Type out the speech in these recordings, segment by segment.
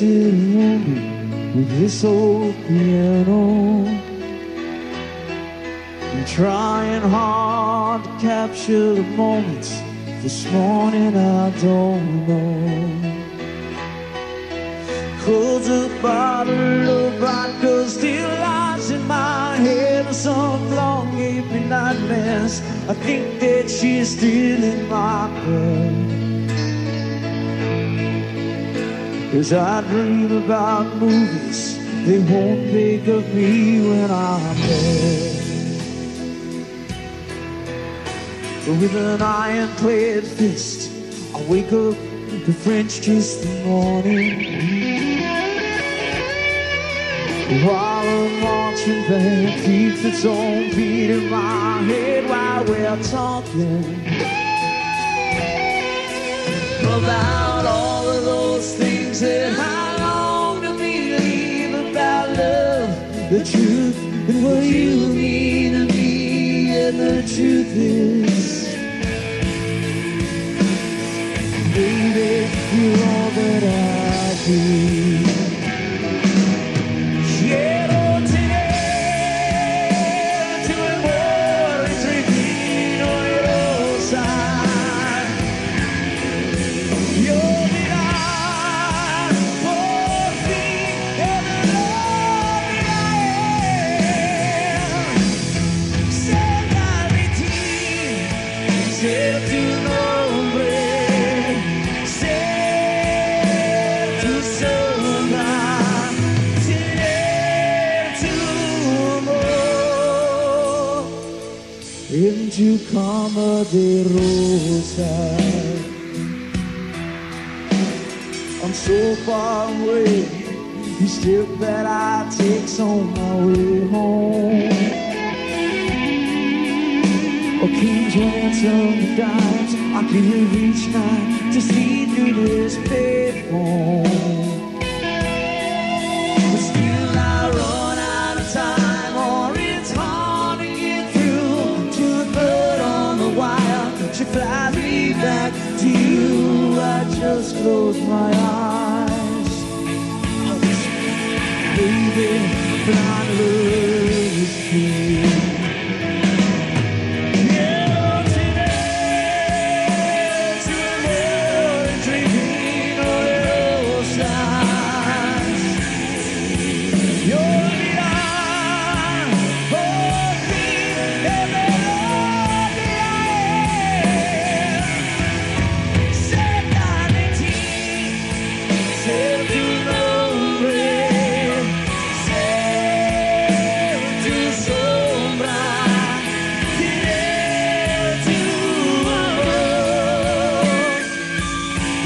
Wasted and with this old piano. I'm trying hard to capture the moments. This morning I don't know. Close a bottle of vodka still lies in my head. And some long me nightmares. I think that she's still in my bed. Cause I dream about movies they won't make of me when I'm dead. But with an ironclad fist, I wake up to French kiss in the morning. While a marching band keeps its own beat in my head while we're talking about the truth, and what you mean to me. And the truth is, baby, you're all that I need. Rosas. Eh? I'm so far away. Each step that I take's on my way home. A king's ransom dimes. I can live each night to see through this bedroom. Close my eyes. Baby, blind love is free.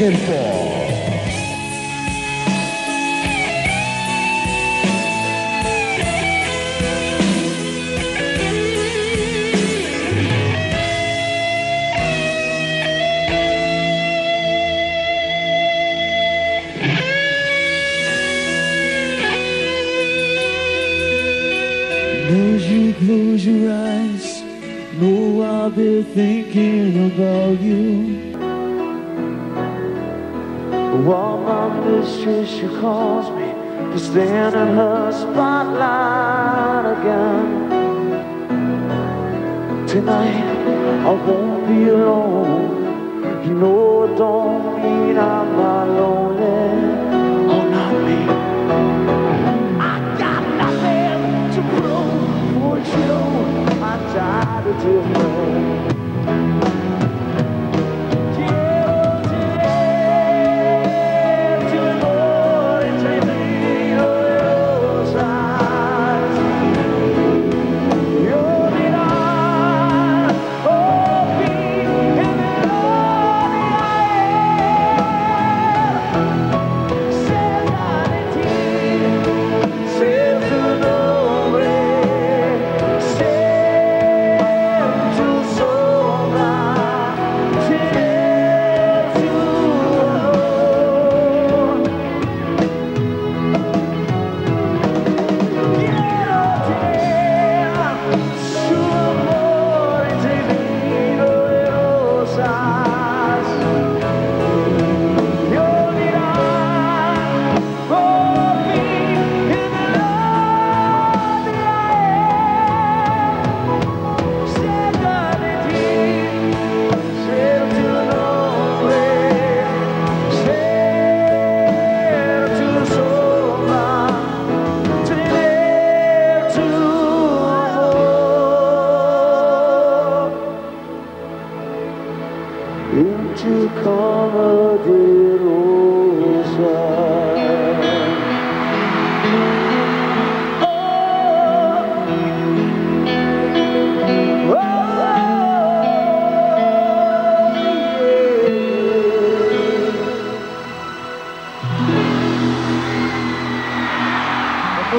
Looking for. As you close your eyes, know I'll be thinking about you. While my mistress, she calls me to stand in her spotlight again. Tonight, I won't be alone. You know it don't mean I'm not lonely. Oh, not me. I got nothing to prove for you. I'm tired of different.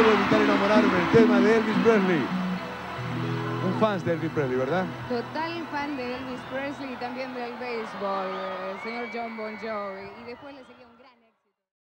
Puedo evitar enamorarme el tema de Elvis Presley. Un fan de Elvis Presley, ¿verdad? Total fan de Elvis Presley y también del béisbol, el señor John Bon Jovi. Y después le.